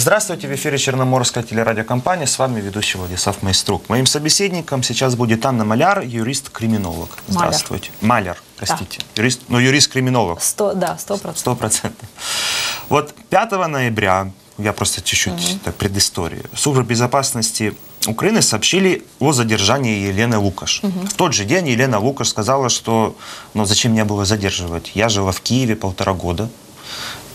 Здравствуйте, в эфире Черноморская телерадиокомпания. С вами ведущий Владислав Майструк. Моим собеседником сейчас будет Анна Маляр, юрист-криминолог. Здравствуйте. Маляр, простите. Юрист, ну, юрист-криминолог. Сто, да, сто процентов. Сто процентов. Вот 5 ноября, я просто чуть-чуть так, предысторию, Служба безопасности Украины сообщили о задержании Елены Лукаш. В тот же день Елена Лукаш сказала, что ну, зачем меня было задерживать? Я жила в Киеве полтора года.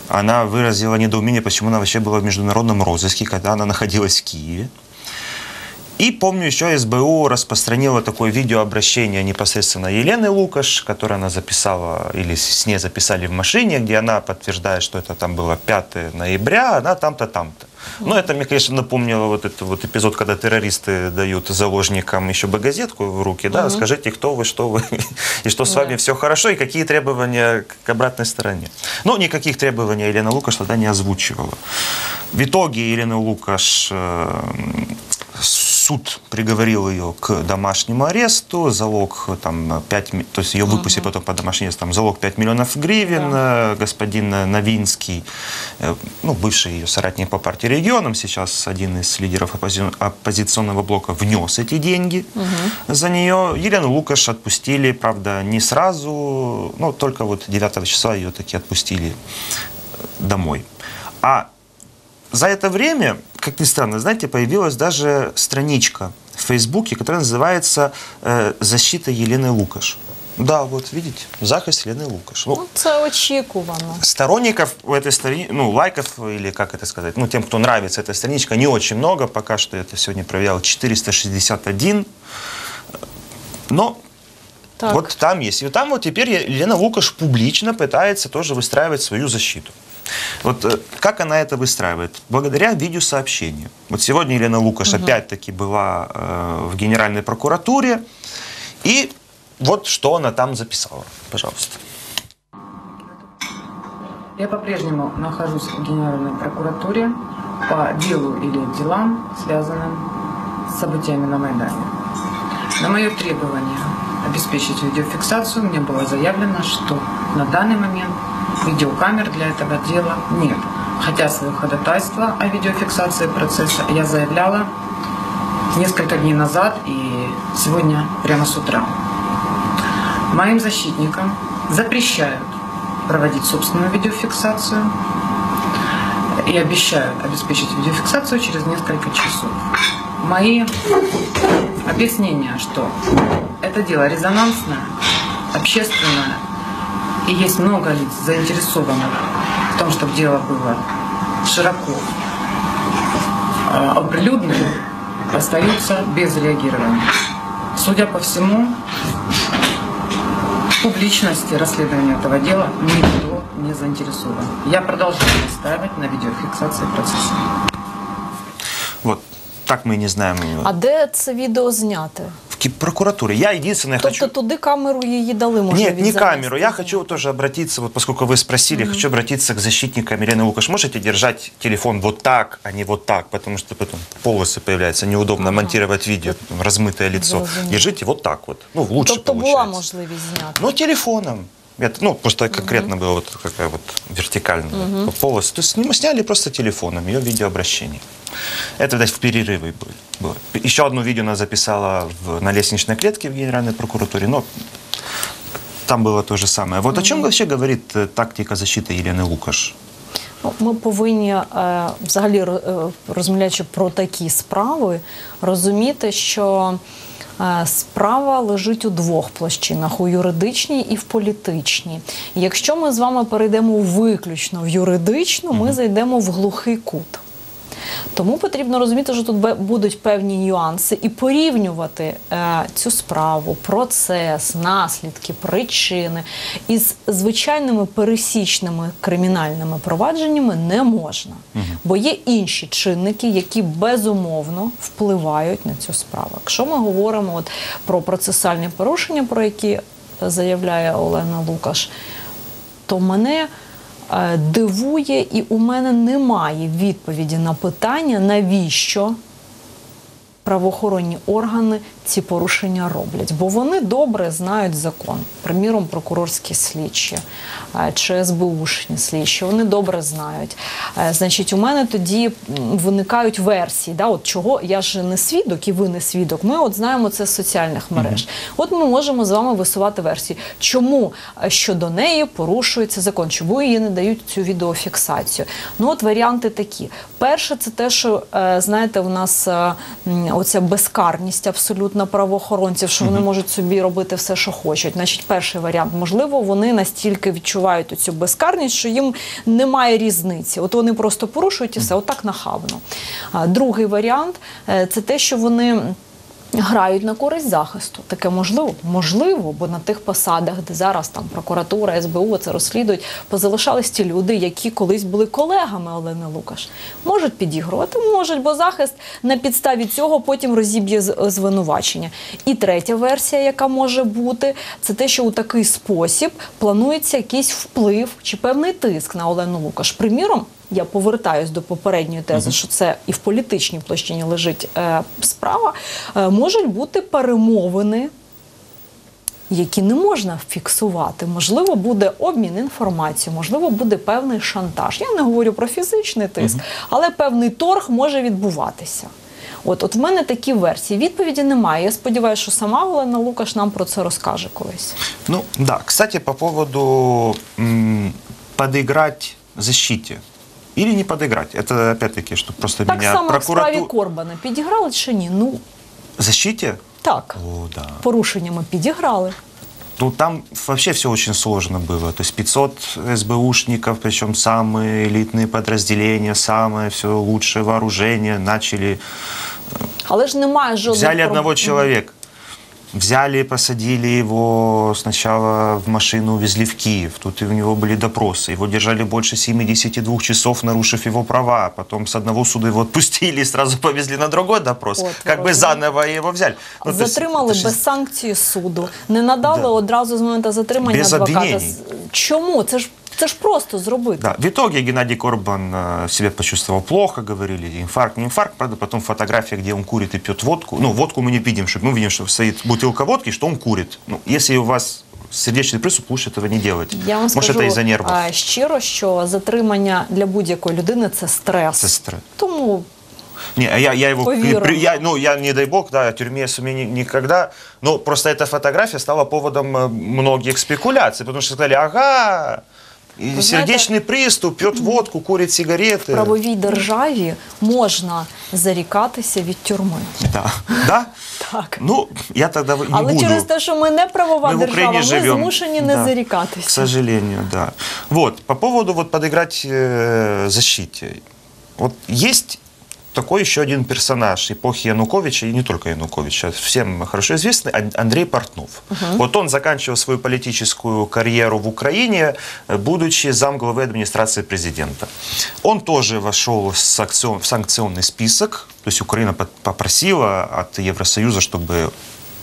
Она выразила недоумение, почему она вообще была в международном розыске, когда она находилась в Киеве. И помню, еще СБУ распространила такое видеообращение непосредственно Елены Лукаш, которое она записала, или с ней записали в машине, где она подтверждает, что это там было 5 ноября, она там-то, там-то. Ну, это мне, конечно, напомнило вот этот вот эпизод, когда террористы дают заложникам еще бы газетку в руки, да, скажите, кто вы, что вы, и что с вами все хорошо, и какие требования к обратной стороне. Но никаких требований Елена Лукаш тогда не озвучивала. В итоге Елена Лукаш э, суд приговорил ее к домашнему аресту, залог там 5, ми- то есть ее выпустили потом под домашний арест, там залог 5 миллионов гривен, э, господин э, Новинский, э, ну, бывший ее соратник по партии регионам, сейчас один из лидеров оппози- оппозиционного блока, внес эти деньги за нее. Елену Лукаш отпустили, правда, не сразу, ну, только вот 9 числа ее таки отпустили домой. А за это время, как ни странно, знаете, появилась даже страничка в Фейсбуке, которая называется э, «Защита Елены Лукаш». Да, вот видите, захист Елены Лукаш. Ну, Ну, це очікувано. сторонников у этой страницы, ну, лайков, или как это сказать, ну, тем, кто нравится эта страничка, не очень много. Пока что это сегодня проверял 461. Но Так. вот там есть. И там вот теперь Елена Лукаш публично пытается тоже выстраивать свою защиту. Вот э, как она это выстраивает? Благодаря видеосообщению. Вот сегодня Елена Лукаш опять-таки была э, в Генеральной прокуратуре. И вот что она там записала. Пожалуйста. Я по-прежнему нахожусь в Генеральной прокуратуре по делу или делам, связанным с событиями на Майдане. На мое требование обеспечить видеофиксацию мне было заявлено, что на данный момент видеокамер для этого дела нет. Хотя свое ходатайство о видеофиксации процесса я заявляла несколько дней назад и сегодня прямо с утра. Моим защитникам запрещают проводить собственную видеофиксацию и обещают обеспечить видеофиксацию через несколько часов. Мои объяснения, что это дело резонансное, общественное, и есть много лиц заинтересованных в том, чтобы дело было широко оприлюднено, остаются без реагирования. Судя по всему, публичности расследования этого дела никто не заинтересован. Я продолжаю настаивать на видеофиксации процесса. Вот так мы не знаем. А де це відео зняти? В ки- прокуратуре. Я единственное Тобто хочу... туди камеру її дали, можливість Нет, не занести? камеру. Я хочу тоже обратиться, вот поскольку вы спросили, хочу обратиться к защитникам Елены Лукаш. Можете держать телефон вот так, а не вот так, потому что потом полосы появляются, неудобно монтировать видео, потом размытое лицо. Зрозуміло. Держите вот так вот. Ну, лучше Тобто була получается. можливість зняти. Ну, телефоном. Это, ну, просто конкретно была вот такая вот вертикальная полость. То есть мы сняли просто телефоном ее видеообращение. Это, видать, в перерывы были- было. Еще одно видео она записала в, на лестничной клетке в Генеральной прокуратуре, но там было то же самое. Вот о чем вообще говорит э, тактика защиты Елены Лукаш? Ну, Ми повинні, е, взагалі, ро- е, розмовляючи про такі справи, розуміти, що е, справа лежить у двох площинах: у юридичній і в політичній. Якщо ми з вами перейдемо виключно в юридичну, ми зайдемо в глухий кут. Тому потрібно розуміти, що тут будуть певні нюанси і порівнювати е, цю справу, процес, наслідки, причини із звичайними пересічними кримінальними провадженнями не можна. Бо є інші чинники, які безумовно впливають на цю справу. Якщо ми говоримо от про процесуальні порушення, про які заявляє Олена Лукаш, то мене дивує, і у мене немає відповіді на питання, навіщо правоохоронні органи ці порушення роблять, бо вони добре знають закон. Приміром, прокурорські слідчі е, чи СБУшні слідчі, вони добре знають. Е, Значить, у мене тоді виникають версії. Да, от чого я ж не свідок, і ви не свідок. Ми от знаємо це з соціальних мереж. От ми можемо з вами висувати версії, чому е, щодо неї порушується закон, чому її не дають цю відеофіксацію. Ну от варіанти такі. Перше, це те, що знаєте, у нас оця безкарність абсолютно правоохоронців, що вони можуть собі робити все, що хочуть. Значить, перший варіант, можливо, вони настільки відчувають цю безкарність, що їм немає різниці. От вони просто порушують і все, отак нахабно. Другий варіант е, це те, що вони. Грають на користь захисту. Таке можливо? Можливо, бо на тих посадах, де зараз там прокуратура, СБУ це розслідують, позалишались ті люди, які колись були колегами Олени Лукаш. Можуть підігрувати, можуть, бо захист на підставі цього потім розіб'є звинувачення. І третя версія, яка може бути, це те, що у такий спосіб планується якийсь вплив чи певний тиск на Олену Лукаш. Приміром, я повертаюсь до попередньої тези, що це і в політичній площині лежить е, справа. Е, можуть бути перемовини. Які не можна фіксувати, можливо, буде обмін інформацією, можливо, буде певний шантаж. Я не говорю про фізичний тиск, але певний торг може відбуватися. От, от в мене такі версії. Відповіді немає. Я сподіваюся, що сама Олена Лукаш нам про це розкаже колись. Ну, да. Кстати, по поводу м, подыграть защите Или не подыграть. Это, опять-таки, что просто Так меня само в справі прокуратура... Корбана підіграли чи ні? Ну Защите? так, О, да. порушеннями підіграли. Ну, там вообще все очень сложно было. То есть 500 СБУшников, причем самые элитные подразделения, самое все лучшее вооружение, начали... Але ж немає жодних Взяли проб- одного человека. Взяли, посадили его сначала в машину, увезли в Киев. Тут и у него были допросы. Его держали больше 72 часов, нарушив его права. Потом с одного суда его отпустили и сразу повезли на другой допрос. Вот, как бы вот. заново его взяли. Ну, то есть Затримали это же- без санкції суду, не надали Да. одразу з моменту затримання Без адвоката. обвинений. З- Чому? Це ж це ж просто зробити. Да. В итоге Геннадий Корбан э, себя почувствовал плохо, говорили, инфаркт, не инфаркт. Правда, потом фотография, где он курит и пьет водку. Ну, водку мы не видим, чтобы мы видим, что стоит бутылка водки, что он курит. Ну, если у вас сердечный приступ, лучше этого не делать. Я вам Может, скажу это из-за нервов. а, щиро, що затримання для будь-якої людини це стрес. Це стрес. Тому Не, а я, я его, при- я, ну, я, не дай бог, да, в тюрьме я сумею ни- никогда, но просто эта фотография стала поводом э, многих спекуляций, потому что сказали, ага, и знаете- сердечный приступ, пьет водку, курит в сигареты. правовій державі можна зарікатися від тюрми. Да. Да? Так. Ну, я тогда не Але буду. через те, що ми не правова Мы в держава, Украине ми живем. змушені не Да, К зарікатися. сожалению, да. Вот, по поводу вот подыграть э, защите. Вот есть Такой еще один персонаж эпохи Януковича, и не только Януковича, всем хорошо известный, Ан- Андрей Портнов. Вот он заканчивал свою политическую карьеру в Украине, э, будучи замглавы администрации президента. Он тоже вошел в санкцион- в санкционный список, то есть Украина по- попросила от Евросоюза, чтобы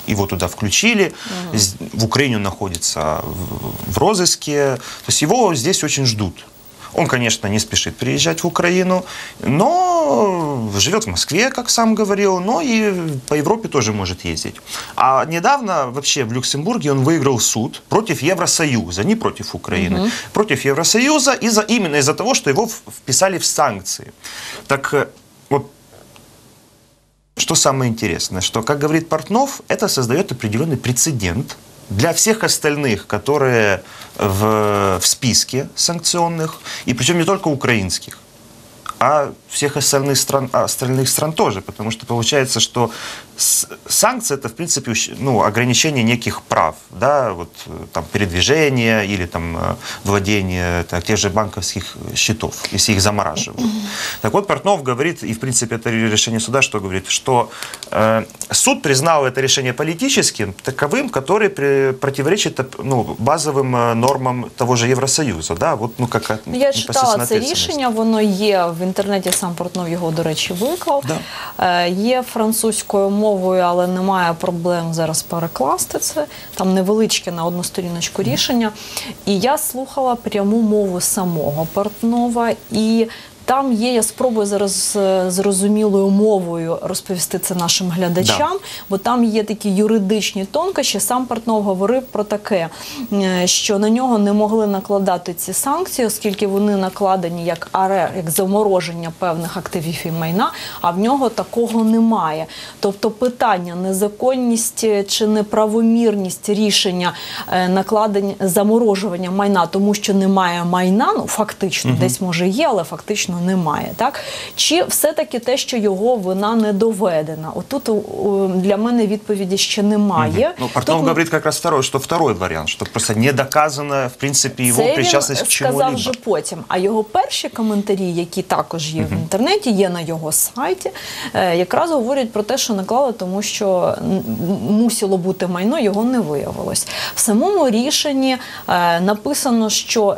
его туда включили. З- В Украине он находится в розыске. То есть его здесь очень ждут. Он, конечно, не спешит приезжать в Украину, но живет в Москве, как сам говорил, но и по Европе тоже может ездить. А недавно вообще в Люксембурге он выиграл суд против Евросоюза, не против Украины, против Евросоюза из-за, именно из-за того, что его вписали в санкции. Так э, вот что самое интересное, что, как говорит Портнов, это создает определенный прецедент для всех остальных, которые в, в списке санкционных, и причем не только украинских, а всех остальных стран, а остальных стран тоже, потому что получается, что санкции это в принципе ущ- ну, ограничение неких прав, да, вот э, там передвижение или там э, владение так, тех же банковских счетов, если их замораживают. Так вот, Портнов говорит, и в принципе это решение суда, что говорит, что э, суд признал это решение политическим, таковым, который при- противоречит оп- ну, базовым э, нормам того же Евросоюза, да, вот ну как от- Ну, Я читала непосредственно це ответственность. рішення, воно є в інтернеті, сам Портнов його, до речі, виклав. Е, є французькою мовою, але немає проблем зараз перекласти це. Там невеличке на одну сторіночку рішення. І я слухала пряму мову самого Портнова. І Там є, я спробую зараз е, зрозумілою мовою розповісти це нашим глядачам, бо там є такі юридичні тонкощі. Сам Портнов говорив про таке, е, що на нього не могли накладати ці санкції, оскільки вони накладені як аре, як замороження певних активів і майна, а в нього такого немає. Тобто питання незаконність чи неправомірність рішення е, накладення заморожування майна, тому що немає майна, ну фактично десь може є, але фактично немає. Так чи все-таки те, що його вина не доведена? Отут для мене відповіді ще немає. Ну, Портнов Тут ми- говорит как раз второй, что второй вариант, что просто не доказано, в принципе, его Це причастность він сказав вже потім. А його перші коментарі, які також є в інтернеті, є на його сайті, е, якраз говорять про те, що наклали, тому що мусило бути майно, його не виявилось. В самому рішенні е, написано, що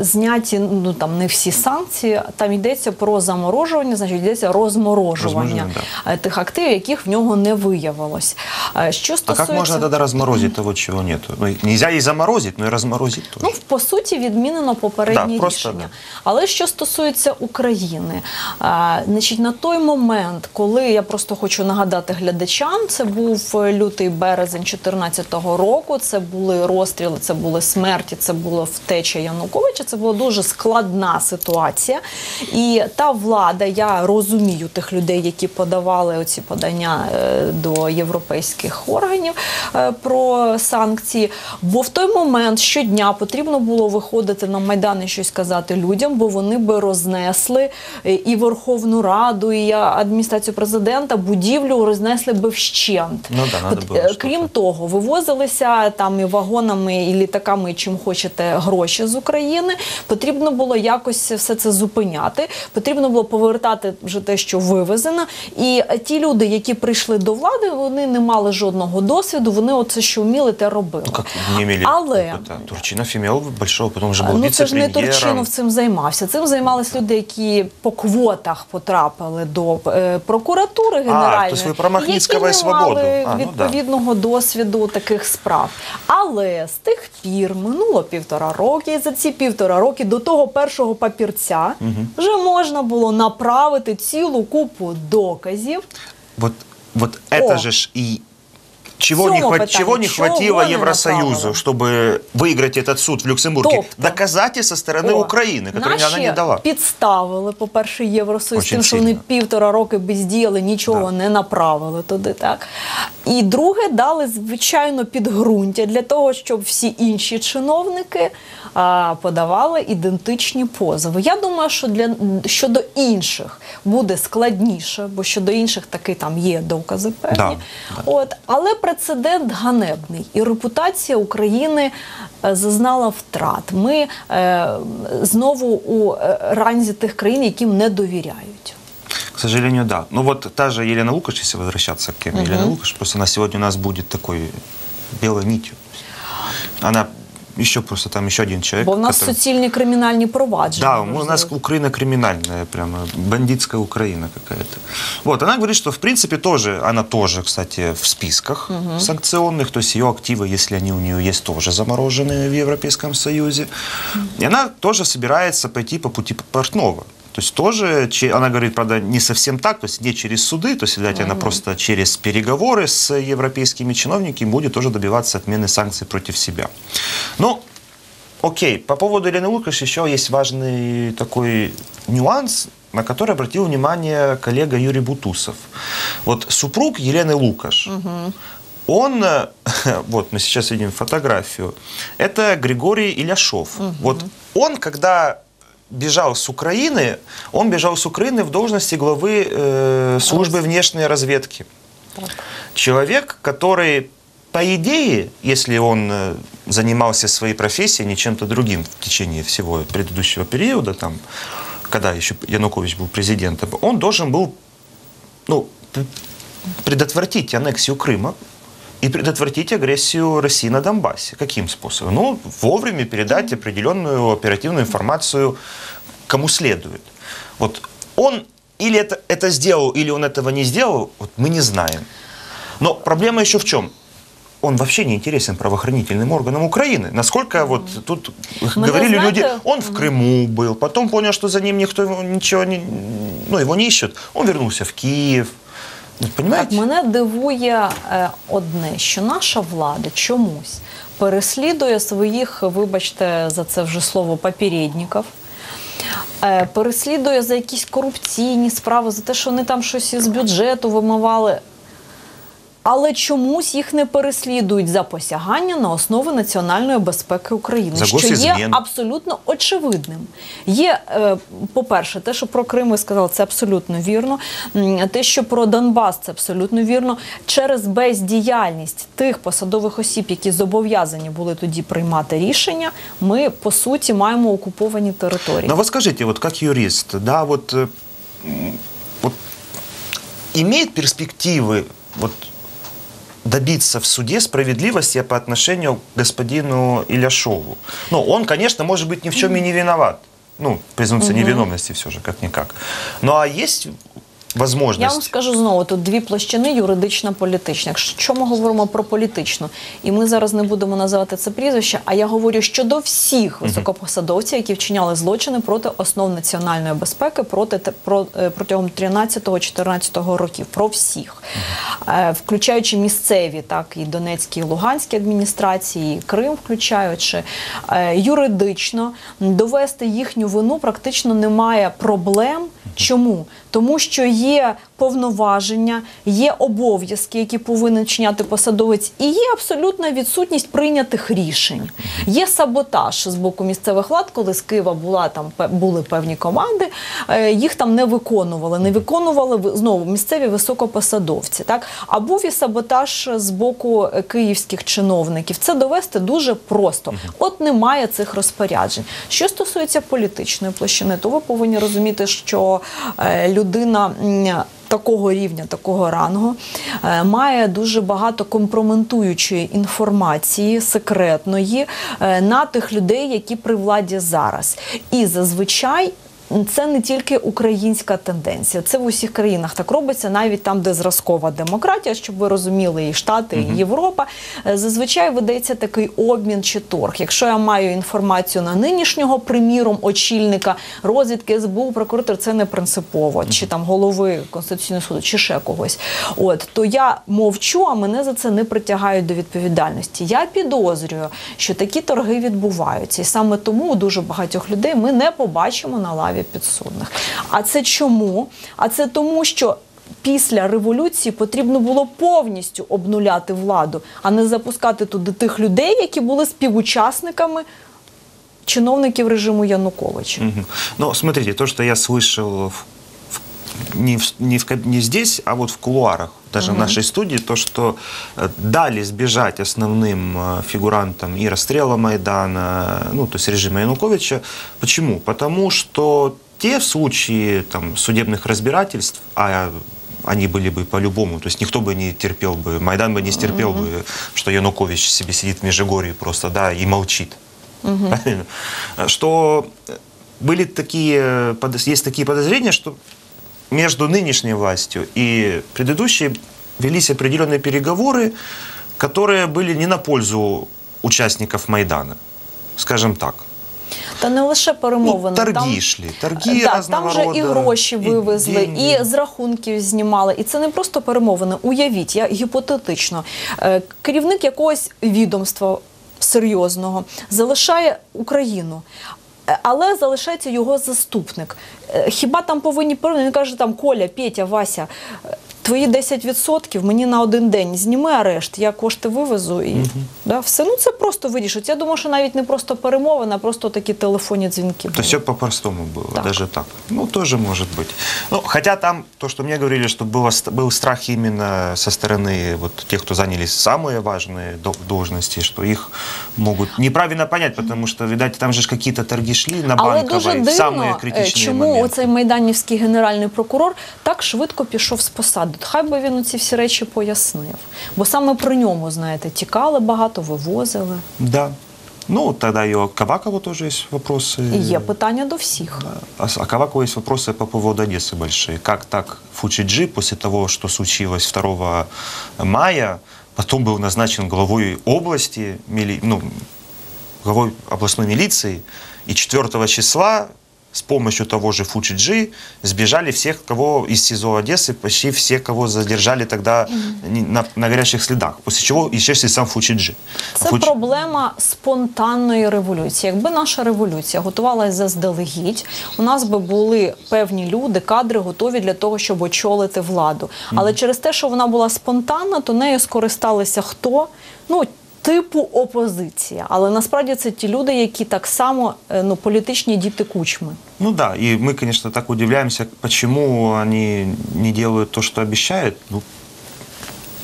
зняті ну там не всі санкції, там йдеться про заморожування, значить йдеться розморожування Розморожування, е, тих активів, яких в нього не виявилось. Е, Що А стосується как можно тогда разморозить того, чего нету? Ну, нельзя и заморозить, но и разморозить тоже. Ну, по суті, відмінено попереднє Да, рішення. да. Але що стосується України, а, значить, на той момент, коли я просто хочу нагадати глядачам, це був е, лютий березень 2014 року. Це були розстріли, це були смерті, це була втеча Януковича. Це була дуже складна ситуація. І та влада, я розумію тих людей, які подавали оці подання е, до європейських органів е, про санкції. Бо в той момент щодня потрібно було виходити на майдан і щось казати людям, бо вони би рознесли е, і Верховну Раду, і адміністрацію президента будівлю рознесли би вщент. Ну да, От, було. Крім того, вивозилися там і вагонами, і літаками, і чим хочете гроші з України. Потрібно було якось все це зупиняти. Потрібно було повертати вже те, що вивезено. І ті люди, які прийшли до влади, вони не мали жодного досвіду. Вони оце, що вміли, те робили. Ну, как не имели Але опыта. Турчинов имел большой, потом же был Ну, це ж не. Турчинов цим займався. Цим займалися люди, які по квотах потрапили до е, прокуратури генеральної, есть ви про які не мали А, ну да. відповідного досвіду таких справ. Але з тих пір минуло півтора роки, і за ці півтора роки до того першого папірця вже можна було направити цілу купу доказів. Вот, вот это О. же ж и чего Цьому не, хват- питанню. чего не Чого хватило не Евросоюзу, направили? чтобы выиграть этот суд в Люксембурге? Тобто, Доказательства со стороны О, Украины, которые наші она не дала. Підставили, по-перше, Євросоюз Очень тим, що вони сильно. півтора роки бездіяли, нічого Да. не направили туди. Так і друге, дали звичайно підґрунтя для того, щоб всі інші чиновники а, подавали ідентичні позови. Я думаю, що для щодо інших буде складніше, бо щодо інших таки там є докази певні. Да, да. От, але прецедент ганебний, і репутація України е, зазнала втрат. Ми е, знову у е, ранзі тих країн, яким не довіряють. К сожалению, да. Ну вот та же Елена Лукаш, если возвращаться к теме Елены Лукаш, просто она сегодня у нас будет такой белой нитью. Она еще просто там еще один человек. Бо в нас который- суцільні кримінальні провадження. Да, ви у ж нас знаєте. Украина криминальная, прямо бандитская Украина какая-то. Вот, она говорит, что в принципе тоже, она тоже, кстати, в списках санкционных, то есть ее активы, если они у нее есть, тоже заморожены в Европейском Союзе. И она тоже собирается пойти по пути Портнова. То есть тоже, она говорит, правда, не совсем так, то есть не через суды, то есть, видать, она просто через переговоры с европейскими чиновниками будет тоже добиваться отмены санкций против себя. Ну, Окей, по поводу Елены Лукаш еще есть важный такой нюанс, на который обратил внимание коллега Юрий Бутусов. Вот супруг Елены Лукаш, он, э, вот мы сейчас видим фотографию, это Григорий Иляшов. Вот он, когда бежал с Украины, он бежал с Украины в должности главы э, службы внешней разведки. Человек, который, по идее, если он э, занимался своей профессией, не чем-то другим в течение всего предыдущего периода, там, когда еще Янукович был президентом, он должен был ну, предотвратить аннексию Крыма и предотвратить агрессию России на Донбассе. Каким способом? Ну, вовремя передать определенную оперативную информацию кому следует. Вот он или это, это сделал, или он этого не сделал, вот мы не знаем. Но проблема еще в чем? он вообще не интересен правоохранительным органам Украины. Насколько вот тут Мене, говорили знаєте, люди, он в Крыму был, потом понял, что за ним никто его ничего не, ну, его не ищет, он вернулся в Киев. Так, мене дивує е, одне, що наша влада чомусь переслідує своїх, вибачте, за це вже слово попередників, е, переслідує за якісь корупційні справи, за те, що вони там щось із бюджету вимивали. Але чомусь їх не переслідують за посягання на основи національної безпеки України, За що є абсолютно очевидним. Є, е, по-перше, те, що про Крим ви сказали, це абсолютно вірно. Те, що про Донбас, це абсолютно вірно. Через бездіяльність тих посадових осіб, які зобов'язані були тоді приймати рішення, ми по суті маємо окуповані території. Но вот скажите, вот как юрист, да, вот, э, м, вот имеет перспективы вот добиться в суде справедливости по отношению к господину Иляшову? Ну, он, конечно, может быть ни в чем и не виноват. Ну, презумпция невиновности все же, как-никак. Ну, а есть Я вам скажу знову тут дві площини юридична політична. Якщо ми говоримо про політичну, і ми зараз не будемо називати це прізвище, а я говорю щодо всіх високопосадовців, які вчиняли злочини проти основ національної безпеки проти про е, протягом 13-14 років. Про всіх, Е, включаючи місцеві, так і Донецькі, і Луганські адміністрації, і Крим, включаючи Е, юридично довести їхню вину практично немає проблем. Чому? Тому що є повноваження, є обов'язки, які повинен вчиняти посадовець, і є абсолютна відсутність прийнятих рішень. Є саботаж з боку місцевих влад, коли з Києва була там були певні команди, е, їх там не виконували. Не виконували знову місцеві високопосадовці. Так а був і саботаж з боку е, київських чиновників. Це довести дуже просто. От немає цих розпоряджень. Що стосується політичної площини, то ви повинні розуміти, що е, людина. Такого рівня, такого рангу е, має дуже багато компрометуючої інформації секретної е, на тих людей, які при владі зараз. І зазвичай це не тільки українська тенденція, це в усіх країнах так робиться, навіть там, де зразкова демократія, щоб ви розуміли, і Штати, і Європа. Е, Зазвичай ведеться такий обмін чи торг. Якщо я маю інформацію на нинішнього, приміром, очільника розвідки СБУ, прокуратури, це не принципово, чи там голови Конституційного суду, чи ще когось. От то я мовчу, а мене за це не притягають до відповідальності. Я підозрюю, що такі торги відбуваються, і саме тому у дуже багатьох людей ми не побачимо на лаві підсудних. А це чому? А це тому, що. Після революції потрібно було повністю обнуляти владу, а не запускати туди тих людей, які були співучасниками чиновників режиму Януковича. Угу. Ну, смотрите, то, что я слышал в- не, в, не, в, не здесь, а вот в кулуарах, даже в нашей студии, то, что э, дали сбежать основным э, фигурантам и расстрела Майдана, ну, то есть режима Януковича. Почему? Потому что те в случае там, судебных разбирательств, а они были бы по-любому, то есть никто бы не терпел бы, Майдан бы не стерпел бы, что Янукович себе сидит в Межигорье просто, да, и молчит. Правильно? Что были такие, есть такие подозрения, что между нынешней властью и предыдущей велись определенные переговоры, которые были не на пользу участников Майдана, скажем так. Та не лише перемовини. Ну, торги там- йшли, торги так, разного там же і рода, гроші і вивезли, і, деньги. з рахунків знімали. І це не просто перемовини. Уявіть, я гіпотетично. Е, Керівник якогось відомства серйозного залишає Україну. Але залишається його заступник. Е, Хіба там повинні? Він каже там Коля, Петя, Вася, твої 10% мені на один день зніми арешт, я кошти вивезу і да, все. Ну це просто вирішить. Я думаю, що навіть не просто перемовини, а просто такі телефонні дзвінки. То були. все по-простому было, Так. даже так. Ну, тоже может быть. Ну, хотя там, то, что мне говорили, что было, ст- был страх именно со стороны вот, тех, кто заняли самые важные до- должности, что их могут неправильно понять, потому что, видать, там же ж какие-то торги шли на Але Банковой дуже в самые дивно, е, критичные чому моменты. оцей майданівський генеральний прокурор так швидко пішов з посади. От Хай би він ці всі речі пояснив. Бо саме при ньому, знаєте, тікали багато, вивозили. Да. Ну, тогда и у Кавакова тоже есть вопросы. І є питання до всіх. А с- а Кавакова есть вопросы по поводу Одессы большие. Как так Фучиджи после того, что случилось 2 мая, потом был назначен главой области, мили- ну, главой областной милиции, и 4 числа с помощью того же Фучиджи сбежали всех, кого из СИЗО Одессы, почти все, кого задержали тогда на, на горячих следах. После чего исчез и сам Фучиджи. Це Фуч- проблема спонтанної революції. Якби наша революція готувалася заздалегідь, у нас би були певні люди, кадри готові для того, щоб очолити владу. Але через те, що вона була спонтанна, то нею скористалися хто? Ну типу опозиція. Але насправді це ті люди, які так само е, ну політичні діти кучми. Ну да, и мы, конечно, так удивляемся, почему они не делают то, что обещают. Ну,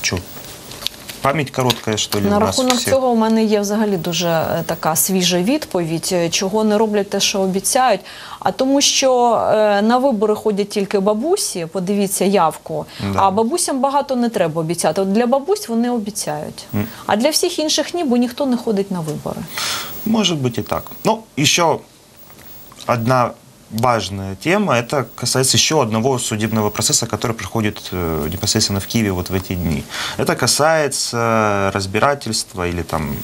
что, память короткая, что ли, На у нас рахунок всех? цього у мене є взагалі дуже е, така свіжа відповідь, е, чого не роблять те, що обіцяють. А тому, що е, на вибори ходять тільки бабусі, подивіться явку. Да. А бабусям багато не треба обіцяти. От для бабусь вони обіцяють. А для всіх інших ні, бо ніхто не ходить на вибори. Может быть и так. Ну, еще одна важная тема, это касается еще одного судебного процесса, который проходит э, непосредственно в Киеве вот в эти дни. Это касается разбирательства или там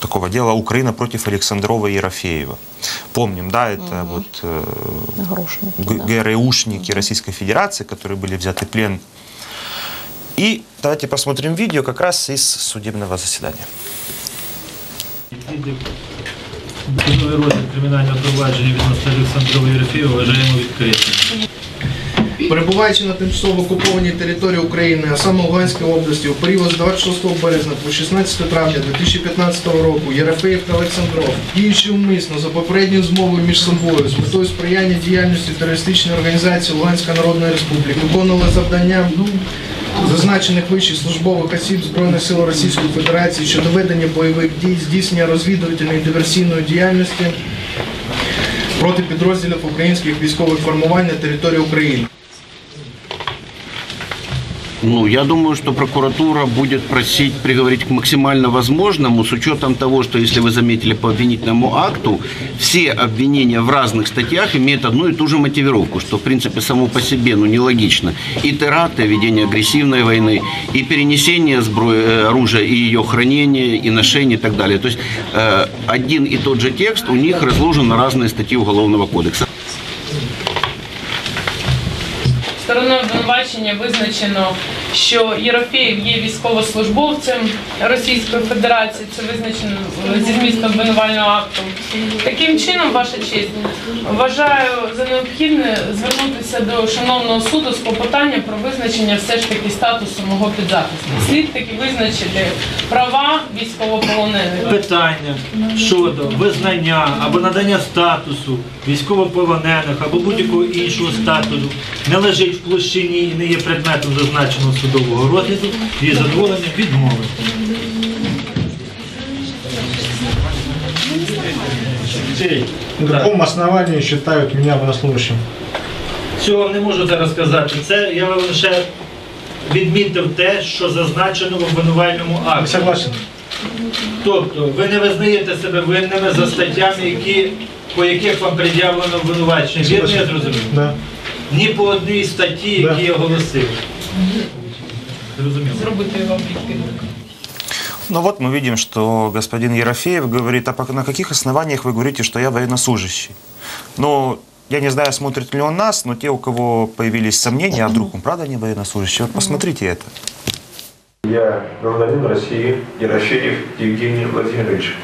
такого дела Украина против Александрова и Ерофеева. Помним, да, это вот э, Грошники. г- да. ГРУшники Российской Федерации, которые были взяты в плен. И давайте посмотрим видео как раз из судебного заседания. Судовий розгляд кримінального провадження відносно Олександрова Єрофєєва вважаємо відкритим. Перебуваючи на тимчасово окупованій території України, а саме Луганській області, у період з 26 березня по 16 травня 2015 року Єрофеєв та Олександров, діючи умисно за попередньою змовою між собою з метою сприяння діяльності терористичної організації Луганська Народна Республіка, виконували завдання зазначених вищих службових осіб Збройних сил Російської Федерації щодо ведення бойових дій, здійснення розвідувальної диверсійної діяльності проти підрозділів українських військових формувань на території України. Ну, я думаю, что прокуратура будет просить приговорить к максимально возможному, с учетом того, что, если вы заметили по обвинительному акту, все обвинения в разных статьях имеют одну и ту же мотивировку, что, в принципе, само по себе, ну, нелогично. И теракт, и ведение агрессивной войны, и перенесение сброи, э, оружия, и ее хранение, и ношение, и так далее. То есть э, один и тот же текст у них разложен на разные статьи Уголовного кодекса. Стороною обвинувачення визначено, що Єрофеєв є військовослужбовцем Російської Федерації. Це визначено зі змісту обвинувального акту. Таким чином, ваша честь, вважаю за необхідне звернутися до шановного суду з попитанням про визначення все ж таки статусу мого підзахисту. Слід таки визначити права військовополонених. Питання щодо визнання або надання статусу військовополонених або будь-якого іншого статусу не лежить в площині і не є предметом зазначеного судового розгляду і задоволення відмови. Сергій, На каком основании считают меня военнослужащим? Цього не можу зараз сказати. Це я вам лише відмітив те, що зазначено в обвинувальному акті. согласен. Тобто ви не визнаєте себе винними за статтями, які, по яких вам пред'явлено обвинувачення. Вірно я зрозумів? Да. Ні по одній статті, Да. які я оголосив. Зрозуміло. Зробити його об'єктивним. Ну вот мы видим, что господин Ерофеев говорит, а на каких основаниях вы говорите, что я военнослужащий? Ну, я не знаю, смотрит ли он нас, но те, у кого появились сомнения, а вдруг он правда не военнослужащий, вот посмотрите это. Я гражданин России Ерофеев Евгений Владимирович.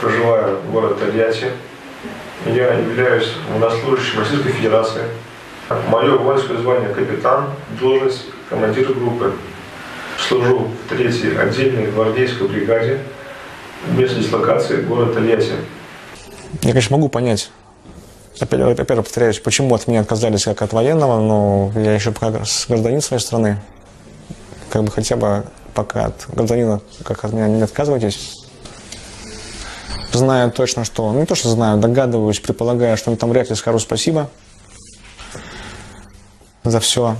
Проживаю в городе Тольятти. Я являюсь военнослужащим Российской Федерации. Мое воинское звание капитан, должность командир группы. Служу в 3-й отдельной гвардейской бригаде. Место дислокации город Тольятти. Я, конечно, могу понять, опять, опять повторяюсь, почему от меня отказались как от военного, но я еще пока гражданин своей страны. Как бы хотя бы пока от гражданина, как от меня не отказывайтесь. Знаю точно, что, ну не то, что знаю, догадываюсь, предполагаю, что там вряд ли скажу спасибо за все.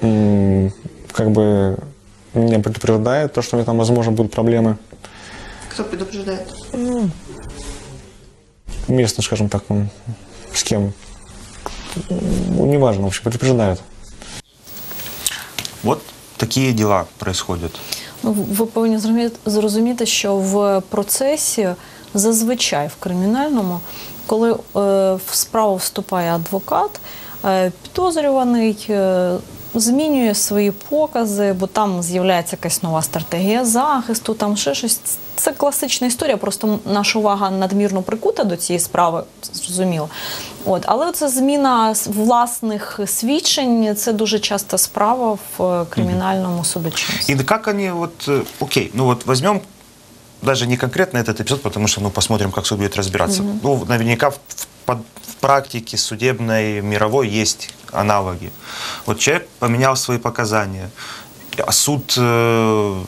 Как бы меня предупреждает то, что у меня там, возможно, будут проблемы. Кто предупреждает? местный, скажем так, он с кем. Ну, неважно, в общем, предупреждают. Вот такие дела происходят. Ну, ви повинні зрозуміти- зрозуміти, що в процесі зазвичай в кримінальному, коли е, в справу вступає адвокат, е, підозрюваний е, змінює свої покази, бо там з'являється якась нова стратегія захисту, там ще щось. Це класична історія, просто наша увага надмірно прикута до цієї справи, зрозуміло. От, але це зміна власних свідчень, це дуже часта справа в е, кримінальному судочинстві. И как они, вот, э, окей, ну вот возьмем даже не конкретно этот эпизод, потому что, ну, посмотрим, как суд будет разбираться. Ну, наверняка в, в в практике судебной, мировой есть аналоги. Вот человек поменял свои показания, а суд э,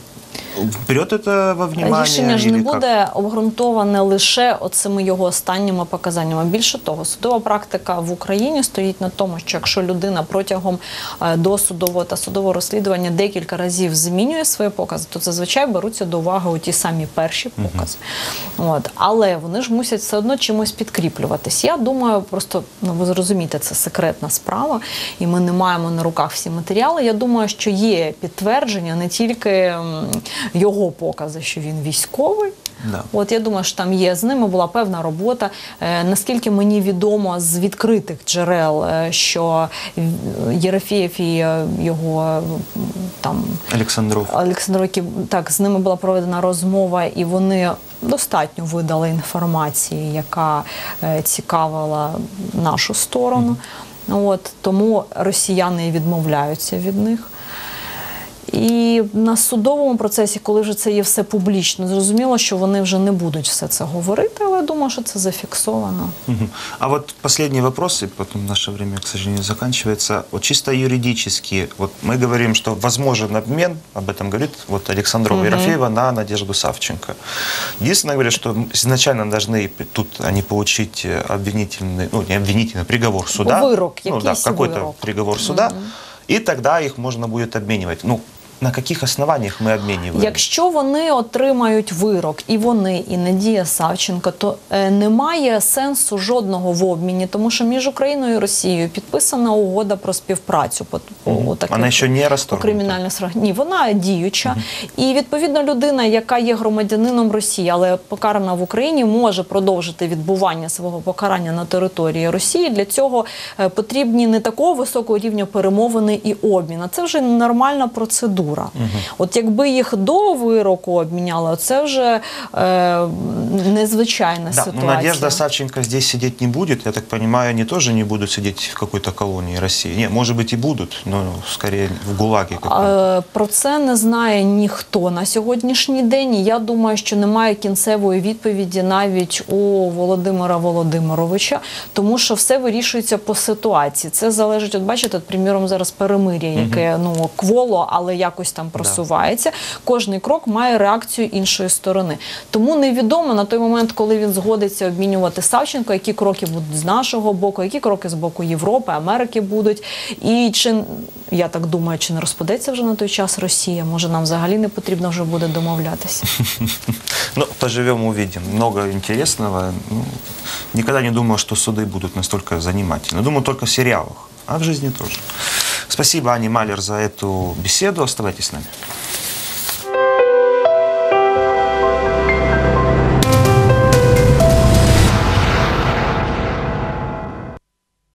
берет это во внимание? Рішення ж не буде обґрунтоване лише оцими його останніми показаннями. Більше того, судова практика в Україні стоїть на тому, що якщо людина протягом е, досудового та судового розслідування декілька разів змінює свої покази, то зазвичай беруться до уваги у ті самі перші покази. От. Але вони ж мусять все одно чимось підкріплюватись. Я думаю, просто ну ви зрозумієте, це секретна справа, і ми не маємо на руках всі матеріали. Я думаю, що є підтвердження не тільки його покази, що він військовий. Да. От я думаю, що там є з ними була певна робота. Е, наскільки мені відомо з відкритих джерел, е, що Єрофєєв і е, його там Александров. Олександровки, так, з ними була проведена розмова, і вони достатньо видали інформації, яка е, цікавила нашу сторону. От, тому росіяни відмовляються від них. І на судовому процесі, коли вже це є все публічно, зрозуміло, що вони вже не будуть все це говорити, але я думаю, що це зафіксовано. Мгм. А вот последний вопрос, и потом наше время, к сожалению, заканчивается. Вот чисто юридически, вот мы говорим, что возможен обмен, об этом говорит вот Александрова Мгм. Ерофеева на Надежду Савченко. Единственное, говорят, что изначально должны тут они получить э, обвинительный, ну не обвинительный, приговор суда. Вырок, ну, да, якийсь какой-то вырок. приговор суда. И тогда их можно будет обменивать. Ну, на каких основаниях мы обмениваем? Якщо вони отримають вирок, і вони, і Надія Савченко, то е, немає сенсу жодного в обміні, тому що між Україною і Росією підписана угода про співпрацю по, Мгм. по таких- Вона ще не по розторгнута? кримінальних. Ні, вона діюча. І відповідно людина, яка є громадянином Росії, але покарана в Україні, може продовжити відбування свого покарання на території Росії. Для цього е, потрібні не такого високого рівня перемовини і обмін. А це вже нормальна процедура. От якби їх до вироку обміняли, це вже е, незвичайна Да, ситуація. но Надежда Савченко здесь сидеть не будет. Я так понимаю, они тоже не будут сидеть в какой-то колонии России. Не, может быть и будут, но скорее в каком-то. Е, Про це не знає ніхто на сьогоднішній день. І я думаю, що немає кінцевої відповіді навіть у Володимира Володимировича, тому що все вирішується по ситуації. Це залежить, от бачите, от, приміром, зараз перемир'я, яке ну кволо, але якось там просувається. Кожний крок має реакцію іншої сторони. Тому невідомо на той момент, коли він згодиться обмінювати Савченко, які кроки будуть з нашого боку, які кроки з боку Європи, Америки будуть. І чи я так думаю, чи не розпадеться вже на той час Росія? Може, нам взагалі не потрібно вже буде домовлятися. Ну, поживем, увидим. Много интересного. Ну, никогда не думал, что суды будут настолько занимательны. Думаю, только в сериалах, а в жизни тоже. Спасибо, Аня Малер, за эту беседу. Оставайтесь с нами.